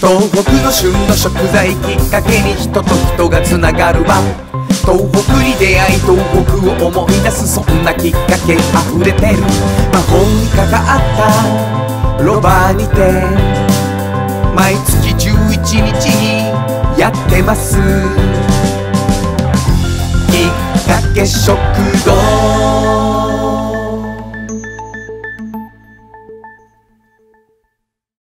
東北の旬の食材きっかけに人と人がつながるわ。東北に出会い東北を思い出すそんなきっかけ溢れてる。魔法にかかったロバーにて毎月11日にやってます。きっかけ食堂。